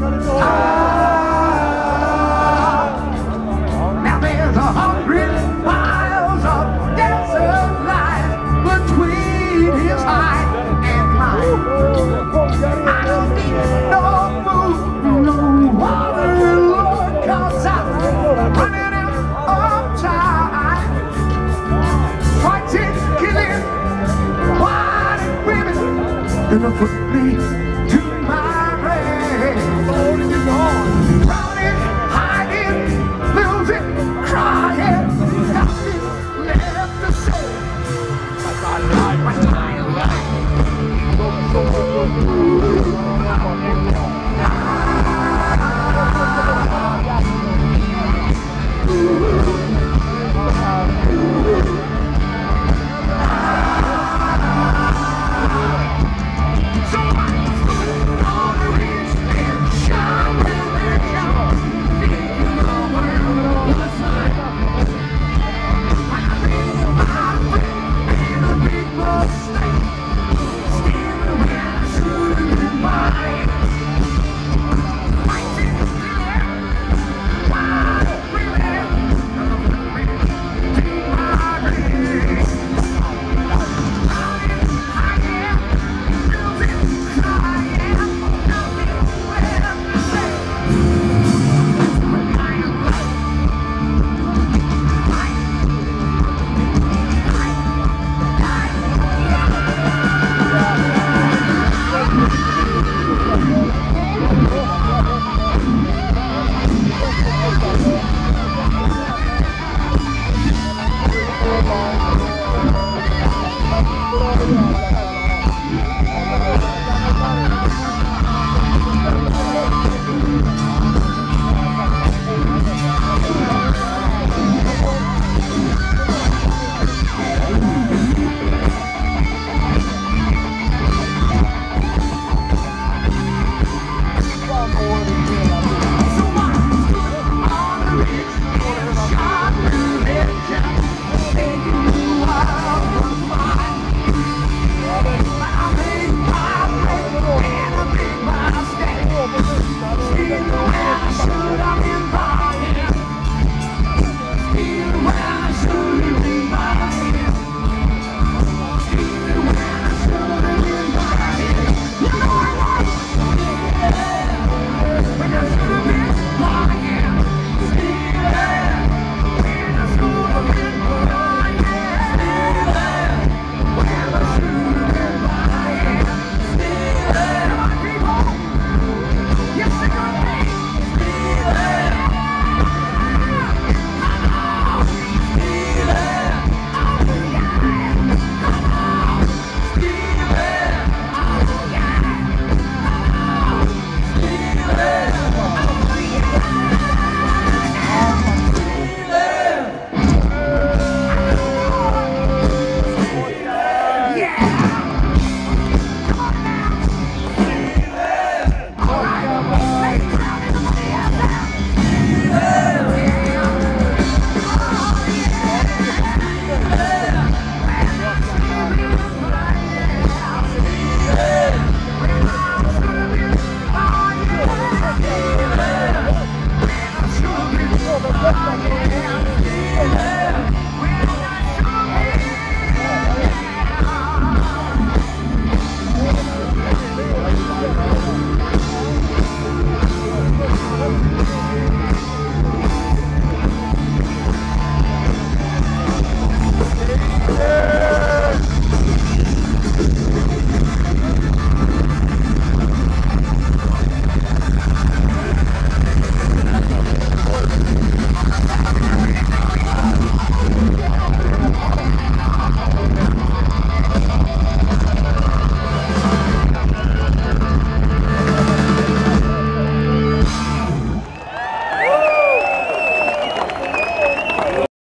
Now